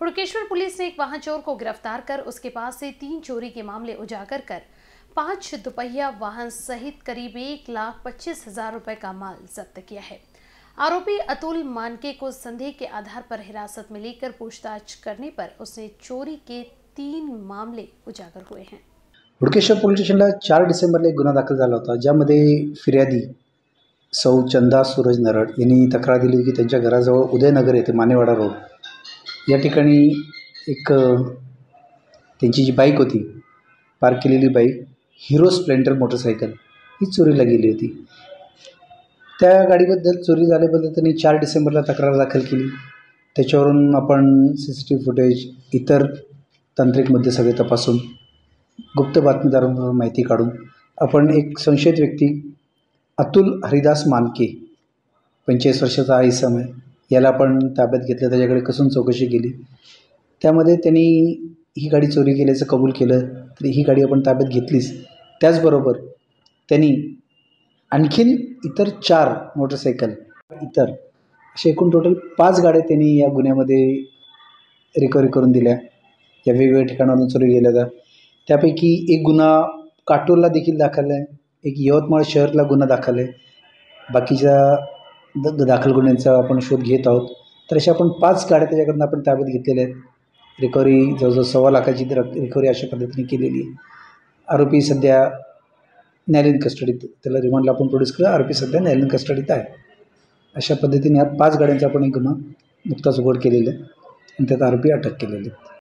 Hudkeshwar police ने एक वाहन चोर को गिरफ़्तार कर उसके पास से तीन चोरी के मामले उजागर कर पाँच दुपहिया वाहन सहित करीब एक लाख पच्चीस हज़ार रुपए का माल जब्त किया है। आरोपी अतुल मानके को संदेह के आधार पर हिरासत में लेकर पूछताछ करने पर उसने चोरी के तीन मामले उजागर हुए हैं। हुडकेश्वर पोलीस स्टेशनला चार डिसेंबरला एक गुन्हा दाखल झाला होता, ज्यामध्ये फिर्यादी सौ चंदा सूरज नरड यांनी तक्रार दिली की त्यांच्या घराजवळ उदयनगर येथे मानेवाडा रोड या ठिकाणी एक त्यांची जी बाईक होती पार्क केलेली बाईक हिरो स्प्लेंडर मोटरसायकल ही चोरीला गेली होती. त्या गाडीबद्दल चोरी झाल्याबद्दल त्यांनी चार डिसेंबरला तक्रार दाखल केली. त्याच्यावरून आपण C C T V footage इतर तांत्रिकमध्ये सगळे तपासून गुप्त बातमीदारांवर माहिती काढून आपण एक संशयित व्यक्ती अतुल हरिदास मानके पंचेचाळीस वर्षाचा हा इसम आहे. याला आपण ताब्यात घेतलं त्याच्याकडे कसून चौकशी केली. त्यामध्ये त्यांनी ही गाडी चोरी केल्याचं कबूल केलं तरी ही गाडी आपण ताब्यात घेतलीच. त्याचबरोबर त्यांनी आणखीन इतर चार मोटरसायकल इतर असे एकूण टोटल पाच गाड्या त्यांनी या गुन्ह्यामध्ये रिकव्हरी करून दिल्या. या वेगवेगळ्या ठिकाणावरून चोरी गेल्या त्या त्यापैकी एक गुन्हा काटोलला देखील दाखल आहे एक यवतमाळ शहरला गुन्हा दाखल आहे. बाकीच्या द दाखल गुन्ह्यांचा आपण शोध घेत आहोत. तर अशा आपण पाच गाड्या त्याच्याकडून आपण ताब्यात घेतलेल्या आहेत. रिकव्हरी जवळजवळ सव्वा लाखाची रिकव्हरी अशा पद्धतीने केलेली आहे. आरोपी सध्या न्यायालयीन कस्टडीत त्याला रिमांडला आपण प्रोड्यूस केलं. आरोपी सध्या न्यायालयीन कस्टडीत आहे. अशा पद्धतीने ह्या पाच गाड्यांचा आपण एक गुन्हा नुकताच उघड केलेला आहे. आणि त्यात आरोपी अटक केलेले आहेत